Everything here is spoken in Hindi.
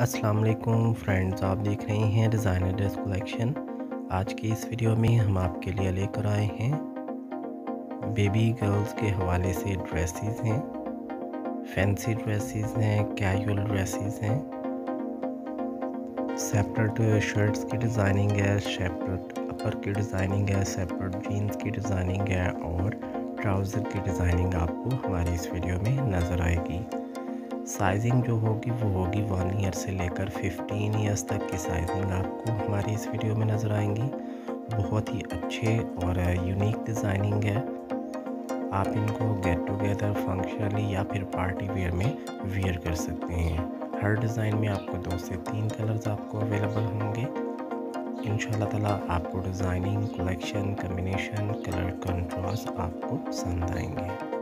अस्सलाम वालेकुम फ्रेंड्स, आप देख रहे हैं डिज़ाइनर ड्रेस कलेक्शन आज की इस वीडियो में हम आपके लिए लेकर आए हैं बेबी गर्ल्स के हवाले से ड्रेसेस हैं फैंसी ड्रेसेस हैं कैजुअल ड्रेसेस हैं। सेपरेट शर्ट्स की डिज़ाइनिंग है सेपरेट अपर की डिज़ाइनिंग है सेपरेट जीन्स की डिज़ाइनिंग है और ट्राउज़र की डिज़ाइनिंग आपको हमारी इस वीडियो में नज़र आएगी। साइजिंग जो होगी, वो होगी वन ईयर से लेकर फिफ्टीन ईयर्स तक की साइजिंग आपको हमारी इस वीडियो में नज़र आएँगी। बहुत ही अच्छे और यूनिक डिज़ाइनिंग है। आप इनको गेट टुगेदर फंक्शनली या फिर पार्टी वेयर में वेयर कर सकते हैं। हर डिज़ाइन में आपको दो से तीन कलर्स आपको अवेलेबल होंगे। इन ताला आपको designing collection combination colour contrast आपको पसंद आएँगे